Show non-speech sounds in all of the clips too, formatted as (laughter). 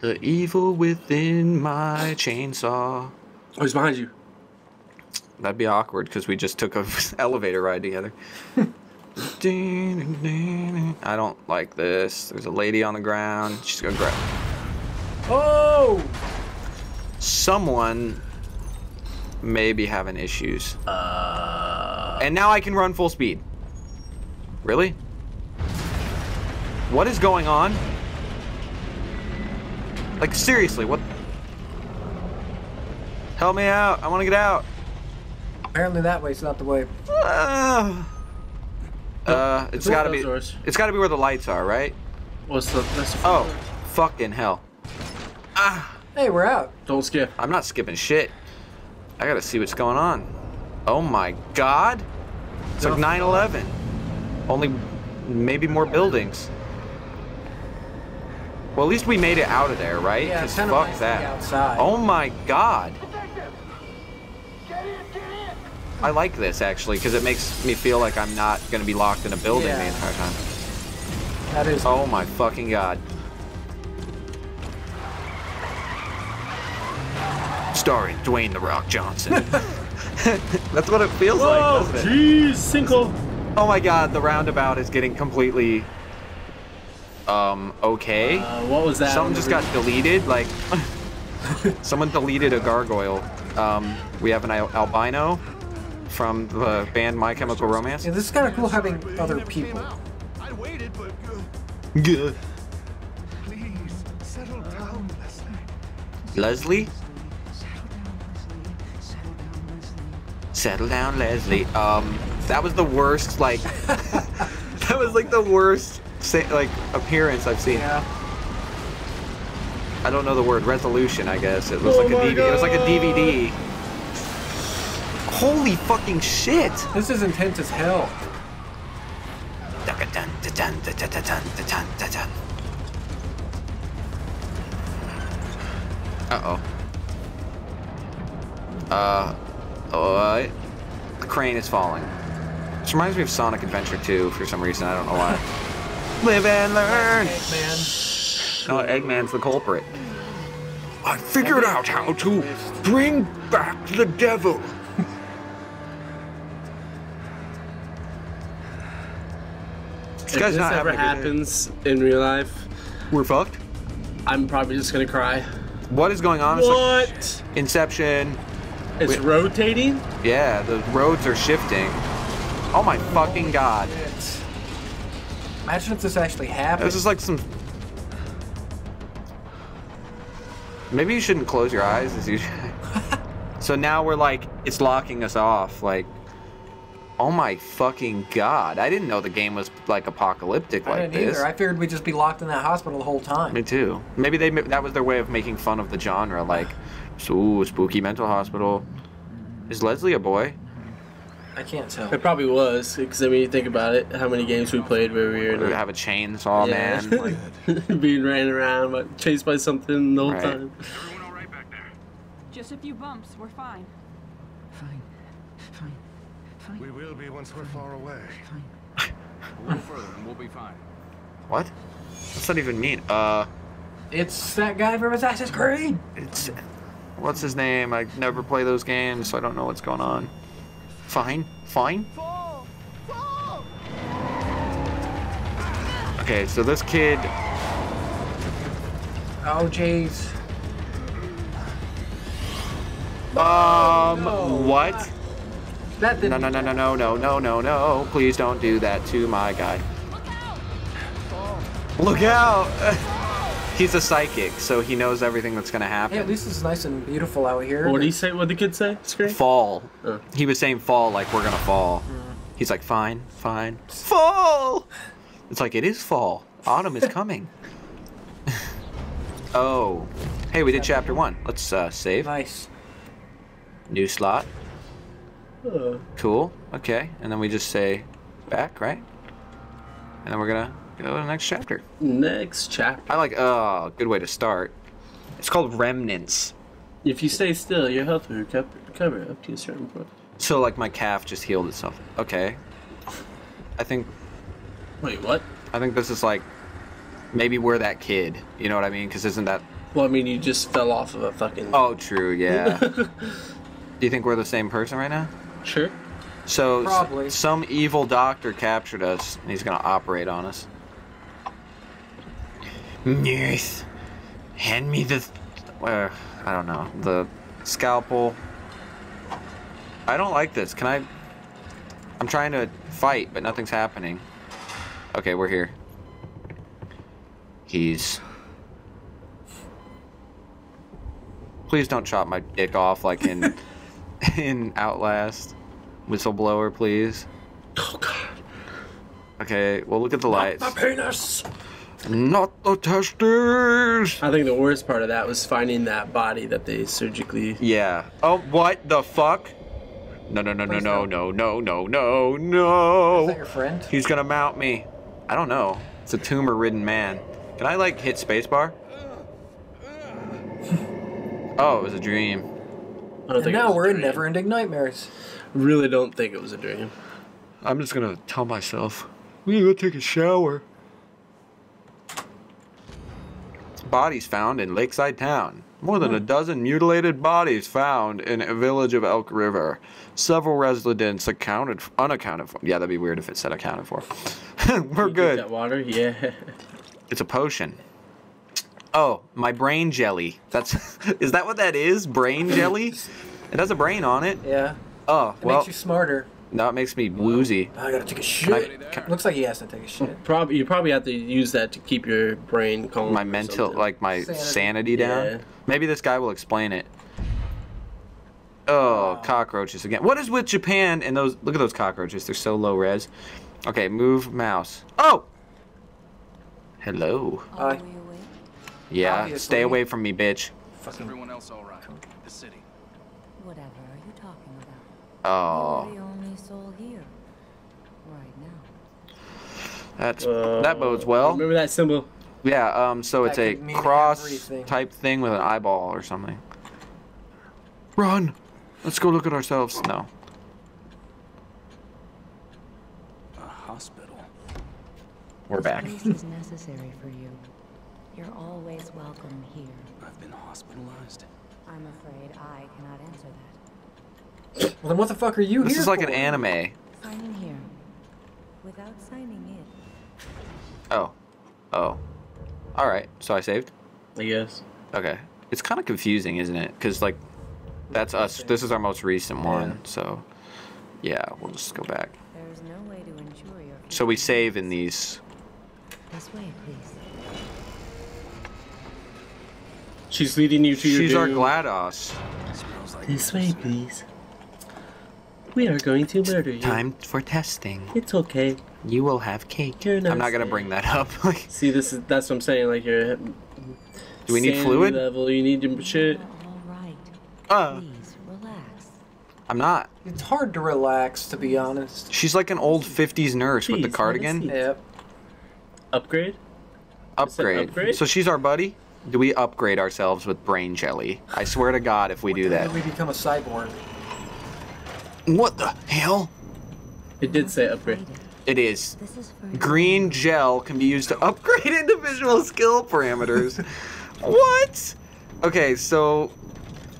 The evil within my chainsaw. Oh, he's behind you. That'd be awkward because we just took a (laughs) elevator ride together. (laughs) I don't like this. There's a lady on the ground. She's gonna grab. Oh! Someone may be having issues. Uh, And now I can run full speed. Really? What is going on? Like, seriously, what? Help me out. I want to get out. Apparently that way's not the way. Ah. Uh, it's It's gotta be. doors. It's gotta be where the lights are, right? what's the? That's the Oh, fucking hell! Ah, Hey, we're out. Don't skip. I'm not skipping shit. I gotta see what's going on. Oh my god! It's like 9/11. Only maybe more buildings. Well, at least we made it out of there, right? Yeah, 'Cause it's kind of fuck nice that. outside. Oh my god! I like this actually because it makes me feel like I'm not gonna be locked in a building the entire time. That is. Oh my fucking god. Starring Dwayne The Rock Johnson. (laughs) (laughs) That's what it feels like, Whoa! doesn't it? Jeez, sinkhole. Oh my god, the roundabout is getting completely um okay. Uh, what was that? Something just got deleted, like (laughs) someone deleted a gargoyle. Um, we have an al- albino from the band My Chemical Romance. Yeah, this is kind of cool having other people. I waited, but Good. please settle down, Leslie. Leslie? Settle down, Leslie. Um, that was the worst, like, (laughs) that was like the worst, sa- like, appearance I've seen. Yeah. I don't know the word, resolution, I guess. It was Oh like a DVD. It was like a DVD. Holy fucking shit! This is intense as hell. Uh-oh. Uh, what? The crane is falling. This reminds me of Sonic Adventure 2 for some reason. I don't know why. (laughs) Live and learn! Eggman. No, Eggman's the culprit. I figured out how to bring back the devil. this If guy's this not ever having day. happens in real life, We're fucked. I'm probably just gonna cry. What is going on? It's like What? Inception. It's Wait. rotating. Yeah, the roads are shifting. Oh my fucking god. Imagine if this actually happened. This is like some. Maybe you shouldn't close your eyes as you. (laughs) so now we're like, it's locking us off. Like, oh my fucking god! I didn't know the game was like apocalyptic I like didn't this. either. I figured we'd just be locked in that hospital the whole time. Me too. Maybe they that was their way of making fun of the genre. Like, (sighs) so spooky mental hospital. Is Leslie a boy? I can't tell. It probably was, because I mean, you think about it, how many games we played where we were in We a, have a chainsaw Yeah. man. (laughs) Like, (laughs) being ran around, but chased by something the whole Right. time. Everyone all right back there? Just a few bumps. We're fine. Fine. Fine. Fine. We will be once we're far away. Fine. (laughs) A little further and we'll be fine. what? What's that even mean? Uh. It's that guy from Assassin's Creed. It's what's his name? I never play those games, so I don't know what's going on. Fine, fine. Okay, so this kid, Oh, jeez. um, what? That No, didn't. no, no, no, no, no, no, no, no! Please don't do that to my guy. Look out! (laughs) He's a psychic, so he knows everything that's gonna Hey, happen. at least it's nice and beautiful out here. What did he say? What did the kid say? Screen? Fall. Oh. He was saying fall like we're gonna fall. He's like, fine, fine. Fall! It's like, it is fall. Autumn is coming. (laughs) oh. Hey, we did chapter one. Let's uh, save. Nice. New slot. Uh, Cool. Okay. And then we just say back, right? And then we're gonna go to the next chapter. next chapter. I like, oh, good way to start. It's called Remnants. If you stay still, your health will recover, recover up to a certain point. So, like, my calf just healed itself. Okay. I think Wait, what? I think this is like maybe we're that kid. You know what I mean? Because isn't that Well, I mean, you just fell off of a fucking. Oh, true. Yeah. (laughs) Do you think we're the same person right now? Sure. So Probably. some evil doctor captured us, and he's gonna operate on us. Nurse, hand me the, uh, I don't know, the scalpel. I don't like this. Can I? I'm trying to fight, but nothing's happening. Okay, we're here. He's. Please don't chop my dick off like in (laughs) in Outlast. Whistleblower, please. Oh god. Okay, well look at the lights. My penis. Not the testes. I think the worst part of that was finding that body that they surgically. Yeah. Oh, what the fuck? No, no, no, no, Where's no, that? no, no, no, no, Is that your friend? He's gonna mount me. I don't know. It's a tumor-ridden man. Can I like hit spacebar? (laughs) Oh, it was a dream. I don't And think it now we're in never-ending nightmares. Really don't think it was a dream. I'm just gonna tell myself, we need to go take a shower. Bodies found in Lakeside Town. More than a hmm. dozen mutilated bodies found in a village of Elk River. Several residents accounted for, unaccounted for. Yeah, that'd be weird if it said accounted for. (laughs) We're good. That water, (laughs) yeah. It's a potion. Oh, my brain jelly. That's (laughs) is that what that is? Brain jelly? It has a brain on it. Yeah. Oh, It well, makes you smarter. No, it makes me woozy. I gotta take a Can I- shit. can- Looks like he has to take a shit. Probably you probably have to use that to keep your brain calm. my mental something. like my Sanity. sanity, down Yeah. maybe this guy will explain it oh cockroaches again what is with japan and those look at those cockroaches they're so low res okay move mouse oh hello Uh, yeah Obviously. stay away from me bitch fucking everyone else all right? The city. Whatever are you talking about? oh You're the only soul here. Right now. that's Uh, that bodes well Remember that symbol? yeah um so That it's a cross everything. type thing with an eyeball or something run let's go look at ourselves no A hospital. we're back This is necessary for you. You're always welcome here. I've been hospitalized. I'm afraid I cannot answer that. Well, then what the fuck are you this is like for? an anime Sign in here. Without signing in. Oh. Oh. Alright, so I saved? I guess. Okay. It's kind of confusing, isn't it? Because, like, that's us. This is our most recent one, Yeah. so. Yeah, we'll just go back. There's no way to ensure your So we save in these. This way, please. She's leading you to your She's our. GLaDOS. Like This way, please. We are going to murder you. Time for testing. It's okay. You will have cake. You're I'm not gonna there. bring that up. (laughs) See, this is that's what I'm saying. Like your. Do we need fluid? Level, you need your shit. All right. uh, Please relax. I'm not. It's hard to relax, to be honest. She's like an old 50s nurse with the cardigan. have a seat. Yep. Upgrade. Upgrade. upgrade? So she's our buddy? Do we upgrade ourselves with brain jelly? I swear to God if we do that. We become a cyborg. What the hell? It did say upgrade. It is. This is for your Green gel can be used to upgrade (laughs) individual skill parameters. what? Okay, so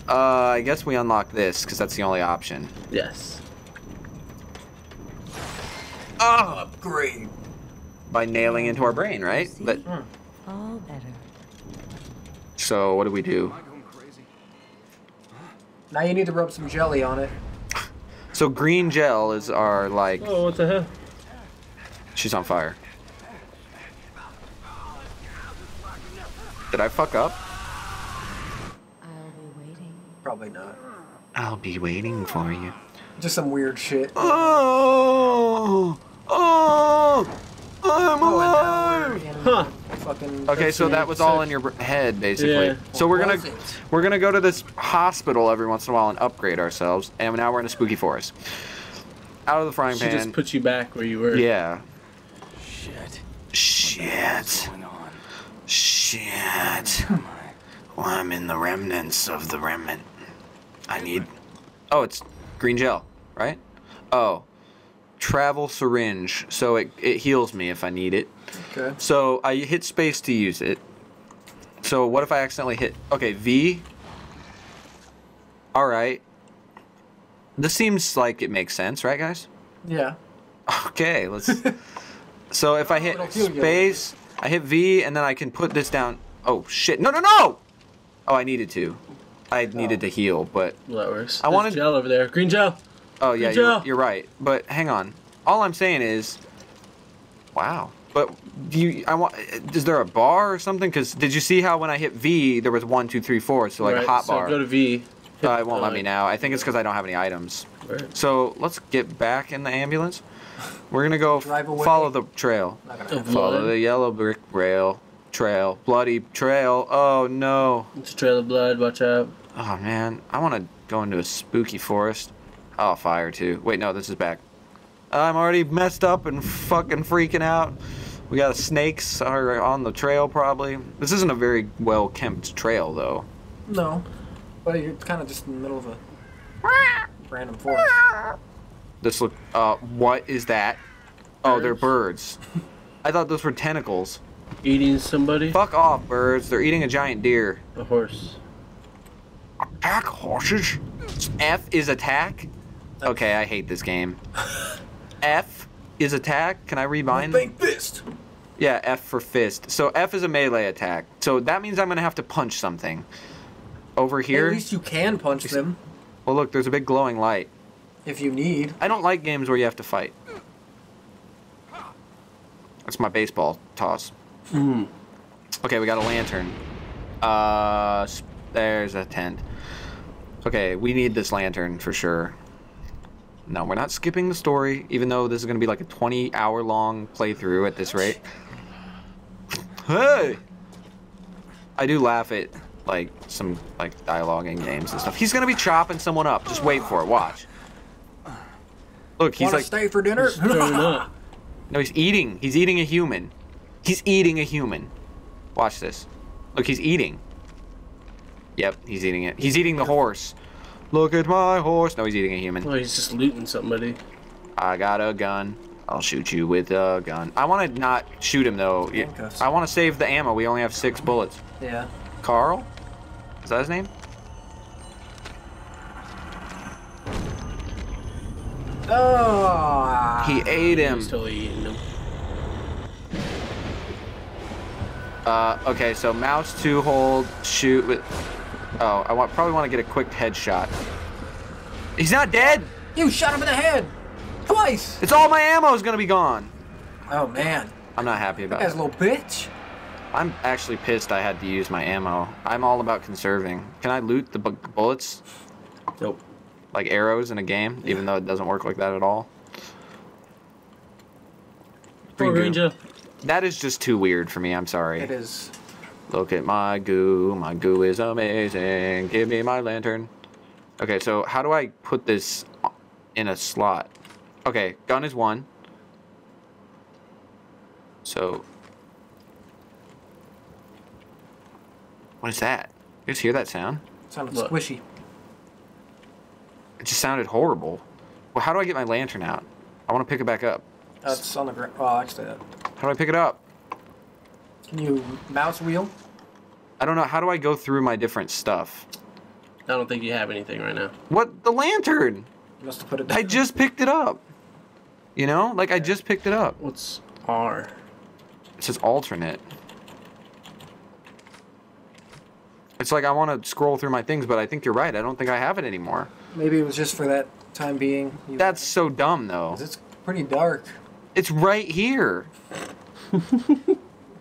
uh, I guess we unlock this because that's the only option. Yes. Ah, Upgrade. by nailing into our brain, right? But All better. so what do we do? Am I going crazy? Now you need to rub some jelly on it. So green gel is our like. Oh, what the hell? She's on fire. Did I fuck up? I'll be waiting. Probably not. I'll be waiting for you. Just some weird shit. Oh, oh, I'm Oh, alive. and now we're in Huh. Fucking. Okay, so that was all in your head, basically. Yeah. So we're gonna it? we're gonna go to this hospital every once in a while and upgrade ourselves, and now we're in a spooky forest. Out of the frying She pan. just put you back where you were. yeah. Shit. Shit. What's going on? Shit. Well, I'm in the remnants of the remnant. I need. Oh, it's green gel, right? Oh, travel syringe. So it it heals me if I need it. Okay. So I hit space to use it. So what if I accidentally hit? Okay, V. All right. This seems like it makes sense, right, guys? Yeah. Okay, let's. (laughs) so if I hit It'll feel good. space, I hit V, and then I can put this down. Oh shit! No, no, no! Oh, I needed to. I needed oh. to heal, but Well, that works. I There's wanted- gel over there. Green gel. oh yeah, you're, you're right. But hang on. All I'm saying is, wow. But do you? I want. Is there a bar or something? Because did you see how when I hit V, there was one, two, three, four, so like right, a hot so bar. Go to V. Uh, it won't let uh, me now. I think it's because I don't have any items. Right. So let's get back in the ambulance. We're gonna go Drive away. follow the trail. Not gonna Of happen. Follow the yellow brick rail. Trail. Bloody trail. Oh no. It's a trail of blood. Watch out. Oh man. I want to go into a spooky forest. Oh, fire too. Wait, no, this is back. I'm already messed up and fucking freaking out. We got snakes are on the trail probably. This isn't a very well kept trail though. No. But you're kind of just in the middle of a random forest. This look. Uh, what is that? Oh, they're birds. I thought those were tentacles. Eating somebody. Fuck off, birds. They're eating a giant deer. A horse. Attack horses. F is attack. Okay, I hate this game. (laughs) F is attack. Can I read mine? Big fist. Yeah, F for fist. So F is a melee attack. So that means I'm gonna have to punch something. Over here. At least you can punch them Well, look, there's a big glowing light. if you need. I don't like games where you have to fight. That's my baseball toss. Mm. Okay, we got a lantern. Uh, there's a tent. Okay, we need this lantern for sure. No, we're not skipping the story, even though this is gonna be like a 20 hour long playthrough at this rate. Hey! I do laugh at like some like dialogue in games and stuff. He's gonna be chopping someone up. Just wait for it. Watch. Look, he's Want to like stay for dinner? Just throwing up. (laughs) no, he's eating. He's eating a human. He's eating a human. Watch this. Look, he's eating. Yep, he's eating it. He's eating the horse. Look at my horse. No, he's eating a human. Oh, he's just looting somebody. I got a gun. I'll shoot you with a gun. I want to not shoot him though. Handcuffs. I want to save the ammo. We only have six bullets. yeah. Carl? Is that his name? Oh. He ate him. He's totally eating them. Uh, okay, so mouse to hold, shoot with. Oh, I want probably want to get a quick headshot. He's not dead. You shot him in the head twice. It's all my ammo is gonna be gone. Oh man, I'm not happy about that guy's a little bitch. I'm actually pissed I had to use my ammo. I'm all about conserving. Can I loot the bu- bullets Nope. like arrows in a game, even though it doesn't work like that at all? Poor Green Green goo. gel. That is just too weird for me. I'm sorry. It is. Look at my goo. My goo is amazing. Give me my lantern. Okay, so how do I put this in a slot? Okay, gun is one. So. What is that? You guys hear that sound? Sounded What? squishy. It just sounded horrible. Well, how do I get my lantern out? I want to pick it back up. That's on the ground. Oh, I actually, that. How do I pick it up? Can you mouse wheel? I don't know. How do I go through my different stuff? I don't think you have anything right now. What? The lantern! You must have put it down. I just picked it up. You know? Like, I just picked it up. What's R? It says alternate. It's like I want to scroll through my things, but I think you're right. I don't think I have it anymore. Maybe it was just for that time being. You- That's so dumb, though. 'cause It's pretty dark. It's right here. (laughs) Can't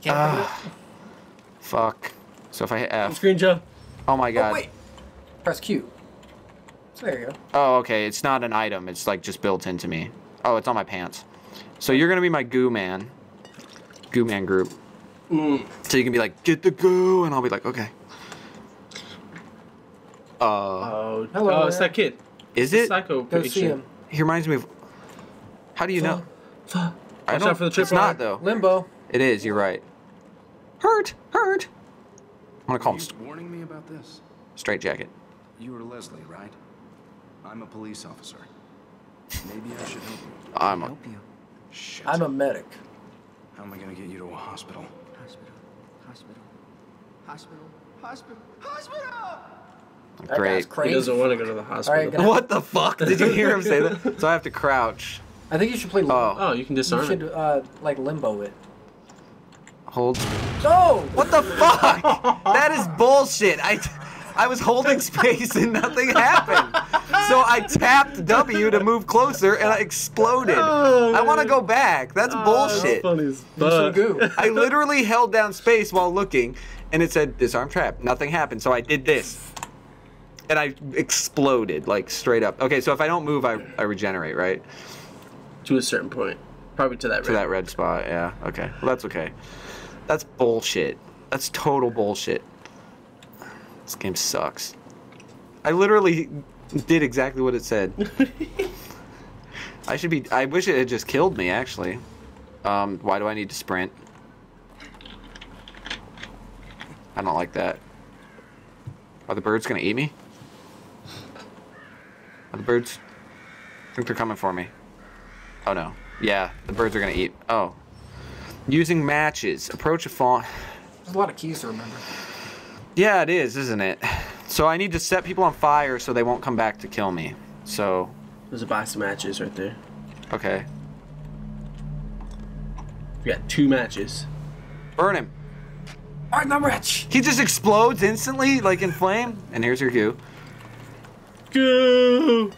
Ah. Fuck. So if I hit F. Green gel. Oh my put it. Oh, god. wait. Press Q. So there you go. Oh, okay. It's not an item. It's like just built into me. Oh, it's on my pants. So you're gonna be my goo man. Goo man group. Mm. So you can be like, get the goo, and I'll be like, okay. Uh, Oh, Hello oh, it's that kid. is it? Psycho Go see him. He reminds me of. How do you know? I Watch don't. out for the it's tripwire. not though. Limbo. It is. You're right. Hurt. Hurt. I'm gonna call him You st- warning me about this? straight jacket. You are Leslie, right? I'm a police officer. Maybe I should help you. I'm a. Help you. Shit. I'm a medic. How am I gonna get you to a hospital? Hospital. Hospital. Hospital. Hospital. Hospital! That guy's Great. He doesn't want to go to the hospital. Alright, gonna- What the fuck? Did you hear him say that? (laughs) So I have to crouch. I think you should play. Limbo. Oh, oh, you can disarm you should it. uh, like limbo it. hold. Oh, What the fuck? That is bullshit. I, I was holding space and nothing happened. (laughs) So I tapped W to move closer and I exploded. Oh, I want to go back. That's oh, bullshit. Funny as do some fuck. goo. I literally held down space while looking and it said disarm trap. Nothing happened. So I did this. And I exploded like straight up. Okay, so if I don't move, I, I regenerate, right? to a certain point, probably to that. To red. that red spot, yeah. Okay. Well, that's okay. That's bullshit. That's total bullshit. This game sucks. I literally did exactly what it said. (laughs) I should be. I wish it had just killed me, actually. Um, why do I need to sprint? I don't like that. Are the birds gonna eat me? Are the birds? I think they're coming for me. Oh no. Yeah, the birds are gonna eat. Oh. Using matches. Approach a fawn. There's a lot of keys to remember. Yeah, it is, isn't it? So I need to set people on fire so they won't come back to kill me. So, There's a box of matches right there. okay. We got two matches. Burn him. All right, I'm rich. He just explodes instantly, like in flame. And here's your goo. Go.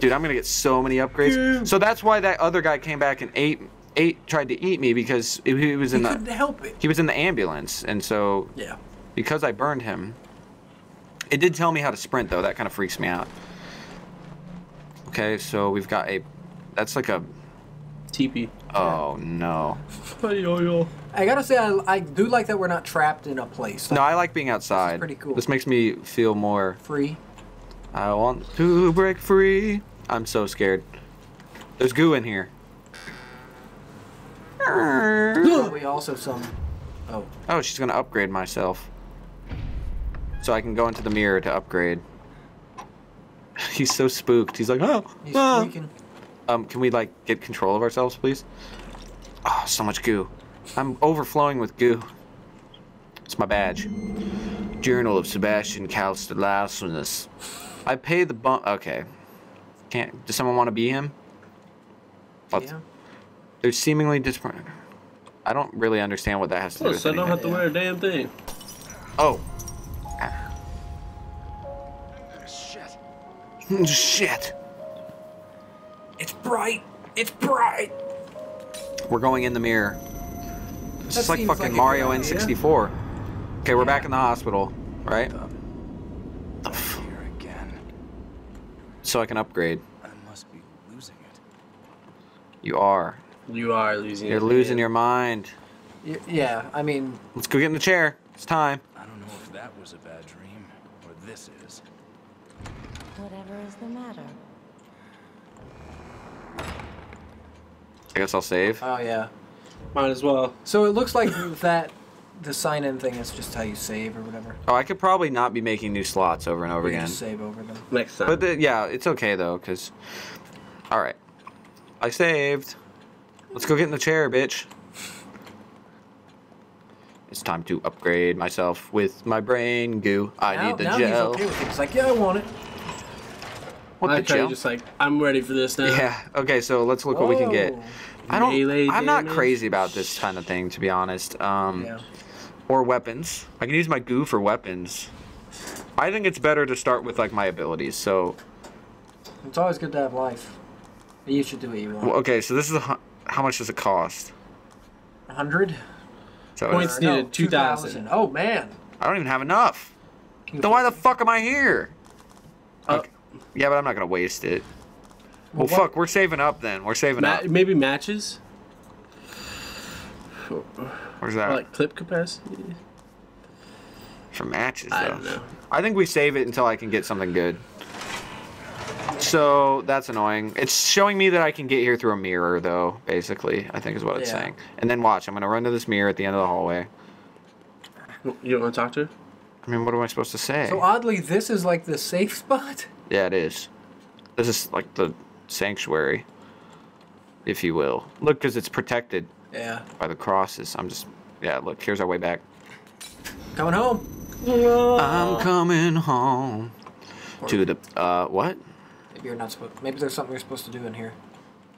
Dude, I'm gonna get so many upgrades. So that's why that other guy came back and ate, ate, tried to eat me because he he was He in couldn't the, help it. he was in the ambulance, and so Yeah. because I burned him, it did tell me how to sprint though. That kind of freaks me out. Okay, so we've got a, that's like a, TP. oh no. Hey, yo, yo. I gotta say, I, I do like that we're not trapped in a place. No, I like being outside. pretty cool. This makes me feel more. Free. I want to break free. I'm so scared. There's goo in here. we also some. Oh, Oh, she's gonna upgrade myself. So I can go into the mirror to upgrade. (laughs) He's so spooked. He's like, oh, he's ah." freaking. Um, can we like get control of ourselves, please? Oh, so much goo. I'm overflowing with goo. It's my badge. Journal of Sebastian Castellanos. I pay the bump. Okay. Can't. Does someone want to be him? Let's- Yeah. They're seemingly different. I don't really understand what that has to do Oh, with so I don't have to wear a damn thing. Oh, Shit. shit. It's bright. It's bright. We're going in the mirror. This That is like fucking like Mario. N64. Okay, we're back in the hospital, right? Here again. So I can upgrade. I must be losing it. You are. You are losing. You're it, losing your mind. Y- yeah, I mean, Let's go get in the chair. It's time. I don't know if that was a bad dream, or this is. Whatever is the matter? I guess I'll save. oh yeah. Might as well. So it looks like (laughs) that the sign-in thing is just how you save or whatever. Oh, I could probably not be making new slots over and over you again. just save over them. Next time. But the, yeah, it's okay though, cause. All right, I saved. Let's go get in the chair, bitch. It's time to upgrade myself with my brain goo. I now, need the now gel. he's okay with it. He's like, yeah, I want it. What I the try gel? just like I'm ready for this now. Yeah. Okay, so let's look what we can get. I don't. Melee I'm not crazy about this kind of thing, to be honest. Um, Yeah. or weapons. I can use my goo for weapons. I think it's better to start with like my abilities. So, It's always good to have life. You should do what you want. well, okay. So this is a, how much does it cost? A hundred. So Points Or needed, 2,000. Oh man. I don't even have enough. Then why the fuck am I here? Uh, Okay. Yeah, but I'm not gonna waste it. Well, fuck. We're saving up then. We're saving up. maybe matches. Where's that? like clip capacity. For matches, though. I don't know. I think we save it until I can get something good. So that's annoying. It's showing me that I can get here through a mirror, though. Basically, I think is what it's Yeah. saying. And then watch. I'm gonna run to this mirror at the end of the hallway. You don't want to talk to her? I mean, what am I supposed to say? So oddly, this is like the safe (laughs) spot. Yeah, it is. This is like the sanctuary, if you will. Look, because it's protected Yeah. by the crosses. I'm just. Yeah. Look, here's our way back. Coming home. I'm coming home to the uh what? Maybe you're not supposed. Maybe there's something you're supposed to do in here.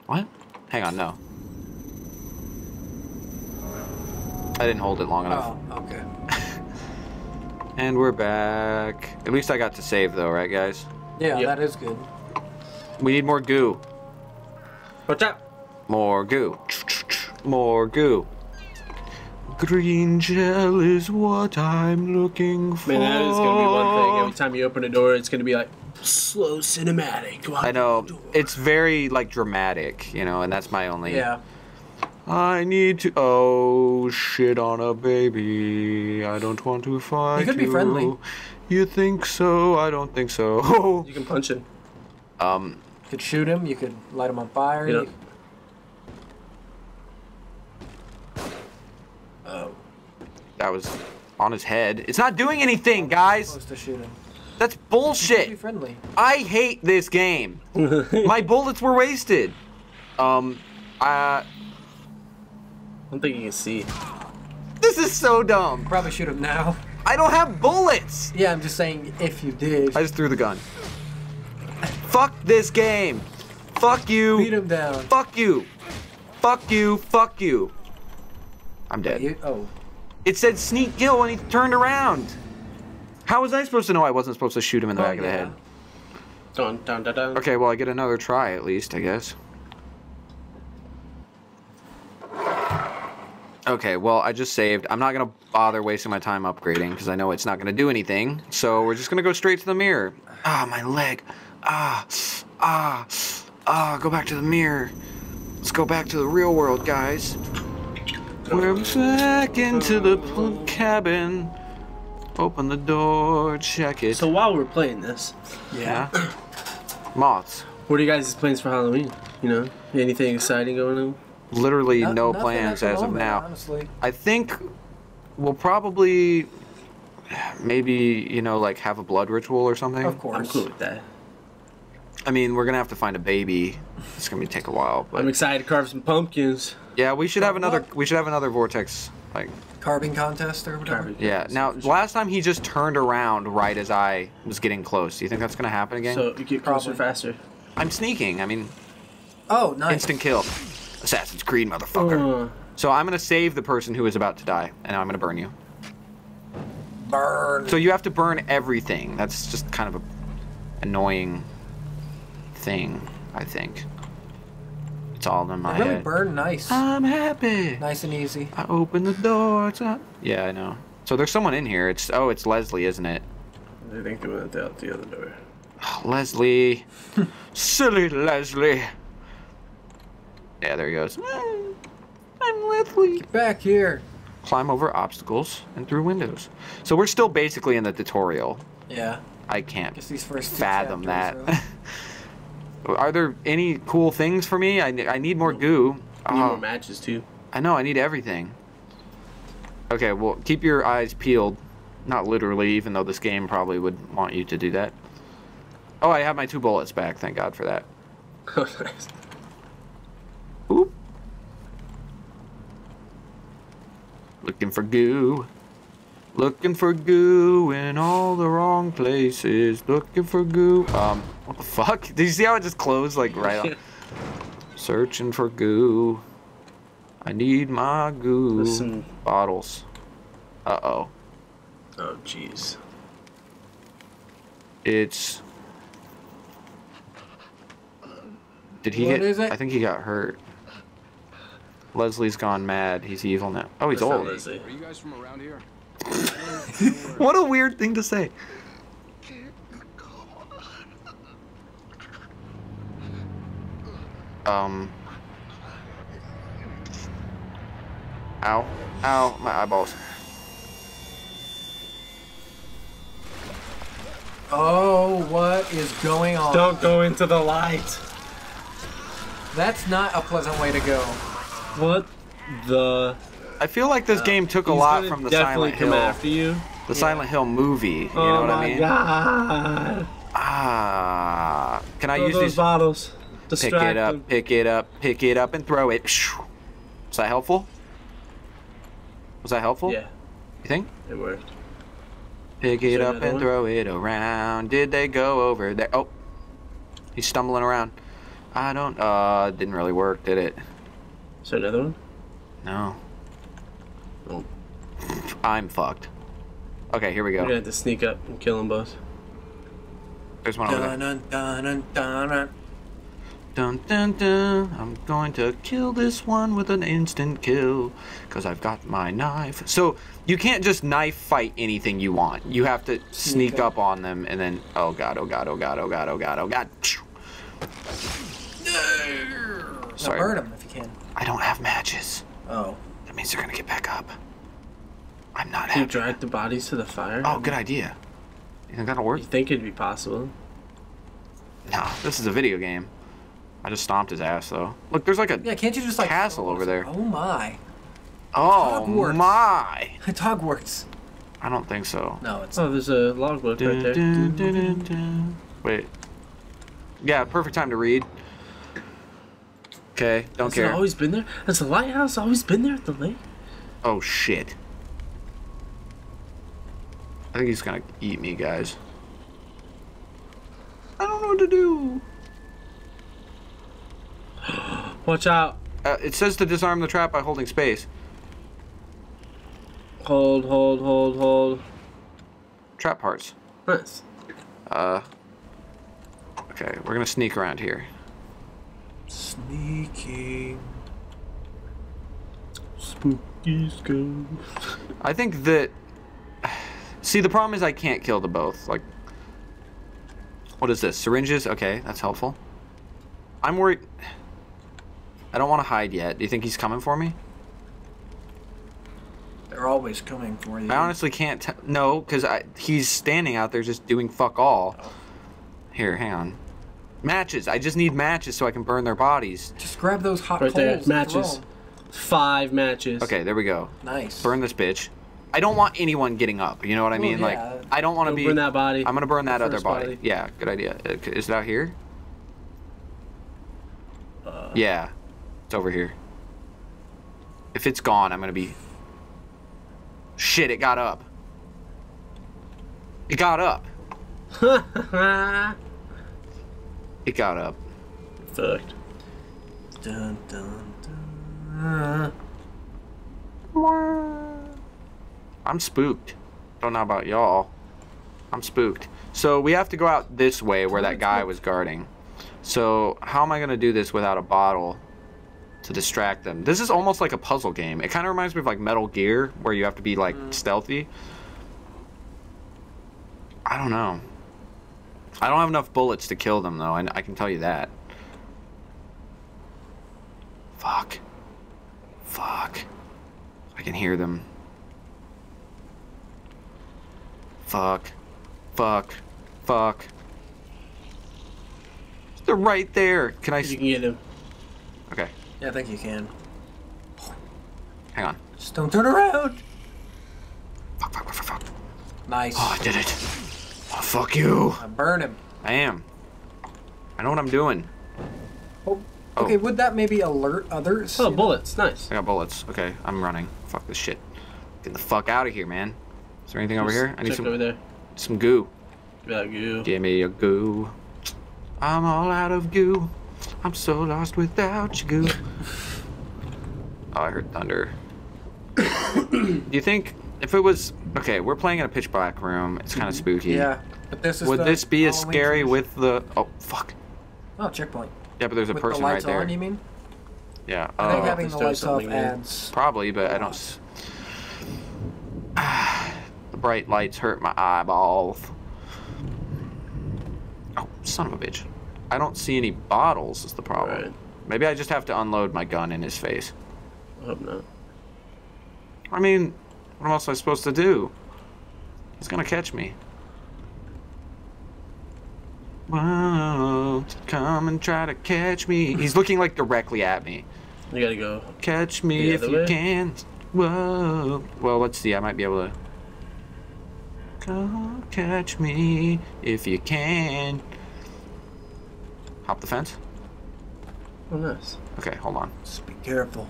What? Hang on, no. I didn't hold it long enough. Oh, okay. (laughs) And we're back. At least I got to save though, right guys? Yeah, Yep. that is good. We need more goo. What's out. More goo. More goo. Green gel is what I'm looking for. Man, that is gonna be one thing. Every time you open a door, it's gonna be like slow cinematic. I know it's very like dramatic, you know, and that's my only. Yeah. I need to. Oh shit on a baby. I don't want to fight. You could be friendly. You think so? I don't think so. You can punch him. um. You could shoot him. You could light him on fire. Yeah. You... Oh, That was on his head. It's not doing anything, guys. supposed to shoot him. That's Be bullshit. friendly. I hate this game. (laughs) My bullets were wasted. Um. Uh. I don't think you can see. This is so dumb. Probably shoot him now. I don't have bullets. Yeah, I'm just saying if you did. I just threw the gun. Fuck this game. Fuck you. Beat him down. Fuck you. Fuck you. Fuck you. I'm dead. You, oh, It said sneak kill when he turned around. How was I supposed to know I wasn't supposed to shoot him in the Oh, back of the yeah. head? Dun, dun, dun, dun. Okay, well I get another try at least, I guess. Okay, well I just saved. I'm not gonna bother wasting my time upgrading because I know it's not gonna do anything. So we're just gonna go straight to the mirror. Ah, my leg. Ah, ah, ah. Go back to the mirror. Let's go back to the real world, guys. We're back into the cabin. Open the door, check it. So while we're playing this, yeah. (coughs) Moths. what are you guys' plans for Halloween? You know, anything exciting going on? Literally no- no plans at the as of now. Honestly, I think we'll probably maybe you know like have a blood ritual or something. of course. I'm cool with that. I mean, we're gonna have to find a baby. It's gonna be take a while, but I'm excited to carve some pumpkins. yeah, we should have another. What? We should have another vortex. Like Carving contest or whatever. Carving. yeah. Now last time he just turned around right as I was getting close. Do you think that's gonna happen again? So you get closer Probably. faster. I'm sneaking. I mean, Oh, nice. instant kill. Assassin's Creed, motherfucker. Uh, So I'm gonna save the person who is about to die, and I'm gonna burn you. Burn. So you have to burn everything. That's just kind of a annoying thing, I think. It's all in my really head. burn nice. I'm happy. nice and easy. I open the door. It's up. Yeah, I know. So there's someone in here. It's oh, it's Leslie, isn't it? I think they went out the other door. (sighs) Leslie, (laughs) silly Leslie. Yeah, there he goes. I'm Leslie. Back here. Climb over obstacles and through windows. So we're still basically in the tutorial. Yeah. I can't Guess these first two fathom that. chapters, (laughs) Are there any cool things for me? I, I need more goo. Need Oh, more matches too. I know, I need everything. Okay, well, keep your eyes peeled. Not literally, even though this game probably would want you to do that. Oh, I have my two bullets back. Thank God for that. Oh, (laughs) nice. (laughs) Looking for goo. Looking for goo in all the wrong places. Looking for goo. Um, what the fuck? (laughs) Did you see how it just closed like right on? (laughs) Searching for goo. I need my goo. Listen. Bottles. Uh oh. Oh, jeez. It's. Did he What get? is it? I think he got hurt. Leslie's gone mad. He's evil now. Oh, he's That's old. Leslie. Are you guys from around here? (laughs) What a weird thing to say. Um. Ow. Ow, my eyeballs. Oh, what is going on? Don't go into the light. That's not a pleasant way to go. What the? I feel like this game took a lot from the Silent Hill. after you. The Silent Hill movie. You oh know what I mean? god! Ah. Can I Throw use those these? bottles. Pick it up, them. pick it up, pick it up, and throw it. Is that helpful? Was that helpful? Yeah, You think? it worked. Pick it up and one? throw it around. Did they go over there? Oh, he's stumbling around. I don't. Uh, didn't really work, did it? Is there another one? No. Oh. I'm fucked. Okay, here we go. We're gonna have to sneak up and kill them both. There's one over there. Dun, dun, dun, dun, dun. Dun dun dun. I'm going to kill this one with an instant kill. Because I've got my knife. So, you can't just knife fight anything you want. You have to sneak Sneak up up. on them and then. Oh god, oh god, oh god, oh god, oh god, oh god. Sorry. Now Sorry. burn him if you can. I don't have matches. Oh. That means they're gonna get back up. I'm not Can you happy. drag the bodies to the fire? Oh, good idea. You think that'll work? You think it'd be possible? No, this is a video game. I just stomped his ass though. Look, there's like a Yeah, can't you just like Castle over there. Oh my. oh Hogwarts. my. (laughs) Dog works. I don't think so. No, it's Oh, there's a logbook right there. dun, dun, dun, dun. Wait. Yeah, perfect time to read. Okay, don't Has it care. always been there? Has the lighthouse always been there at the lake? Oh shit. I think he's gonna eat me, guys. I don't know what to do. (gasps) Watch out. Uh, it says to disarm the trap by holding space. Hold, hold, hold, hold. Trap parts. Nice. Uh. Okay, we're gonna sneak around here. Sneaking. Spooky go. I think that. See, the problem is I can't kill the both. Like, what is this? Syringes? Okay, that's helpful. I'm worried. I don't want to hide yet. Do you think he's coming for me? They're always coming for you. I honestly can't. T- no, because he's standing out there just doing fuck all. Here, hang on. Matches. I just need matches so I can burn their bodies. Just grab those hot Right coals. there. and throw Matches. 'em. Five matches. Okay, there we go. Nice. Burn this bitch. I don't want anyone getting up. You know what I Well, mean? yeah. Like, I don't want to be. burn that body. I'm gonna burn that other body. body. Yeah, good idea. Uh, Is it out here? Uh, Yeah, it's over here. If it's gone, I'm gonna be. Shit! It got up. It got up. (laughs) It got up. Fucked. Dun, dun, dun. I'm spooked. Don't know about y'all. I'm spooked. So we have to go out this way where that guy was guarding. So how am I gonna do this without a bottle to distract them? This is almost like a puzzle game. It kind of reminds me of like Metal Gear, where you have to be like mm. stealthy. I don't know. I don't have enough bullets to kill them though, and I can tell you that. Fuck. Fuck. I can hear them. Fuck. Fuck. Fuck. They're right there. Can I? You can get them. Okay. Yeah, I think you can. Hang on. Just don't turn around. Fuck, fuck, fuck, fuck, fuck. Nice. Oh, I did it. Oh, fuck you. I burn him. I am. I know what I'm doing. Oh. Oh. Okay, would that maybe alert others? Oh, You know? bullets. Nice. I got bullets. Okay, I'm running. Fuck this shit. Get the fuck out of here, man. Is there anything over here? I need some over there. some goo. About you. Give me a goo. I'm all out of goo. I'm so lost without you, goo. oh, I heard thunder. (coughs) Do you think if it was okay? We're playing in a pitch black room. It's kind of mm-hmm. spooky. Yeah, but this is Would the this be as scary tradition. with the? Oh fuck. Oh, checkpoint. Yeah, but there's a with person the lights right there. on, you mean? Yeah. I think Oh, having Let's the do lights off something adds. probably, but I don't. s- (sighs) the bright lights hurt my eyeballs. Oh, son of a bitch! I don't see any bottles. Is the problem? Right. Maybe I just have to unload my gun in his face. I hope not. I mean, what else am I supposed to do? He's gonna catch me. Won't come and try to catch me. He's looking like directly at me. You gotta go. Catch me if other you way? can. Whoa. Well, let's see. I might be able to. Come catch me if you can. Hop the fence. Oh, nice. Okay, hold on. Just be careful.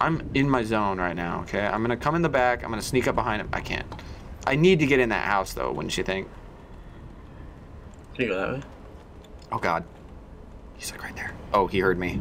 I'm in my zone right now. Okay, I'm gonna come in the back. I'm gonna sneak up behind him. I can't. I need to get in that house though, wouldn't you think? Can you go that way? Oh god. He's like right there. Oh, he heard me.